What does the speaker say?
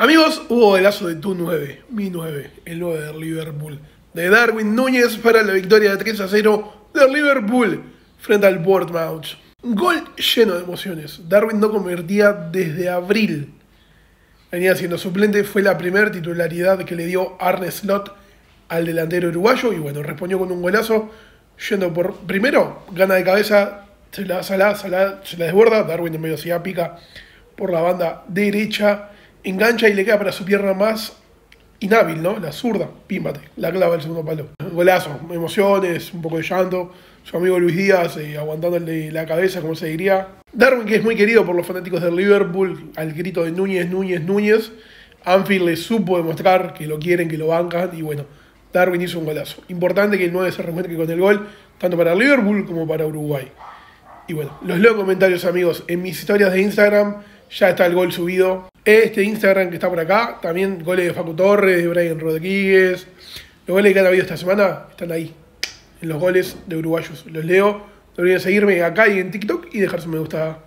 Amigos, hubo golazo de tu 9, mi 9, el 9 del Liverpool. De Darwin Núñez para la victoria de 3 a 0 del Liverpool frente al Bournemouth. Gol lleno de emociones. Darwin no convertía desde abril. Venía siendo suplente, fue la primera titularidad que le dio Arne Slot al delantero uruguayo y bueno, respondió con un golazo yendo por primero, gana de cabeza, se la, se la, se la, se la desborda, Darwin en se pica por la banda derecha engancha y le queda para su pierna más inhábil, ¿no? La zurda, pímbate, la clava el segundo palo. Golazo, emociones, un poco de llanto. Su amigo Luis Díaz eh, aguantándole la cabeza, como se diría. Darwin, que es muy querido por los fanáticos del Liverpool, al grito de Núñez, Núñez, Núñez. Anfield le supo demostrar que lo quieren, que lo bancan, y bueno, Darwin hizo un golazo. Importante que el 9 se reencuentre con el gol, tanto para Liverpool como para Uruguay. Y bueno, los leo comentarios, amigos, en mis historias de Instagram ya está el gol subido. Este Instagram que está por acá, también goles de Facu Torres, de Brian Rodríguez. Los goles que han habido esta semana están ahí, en los goles de uruguayos. Los leo. No olviden seguirme acá y en TikTok y dejar su me gusta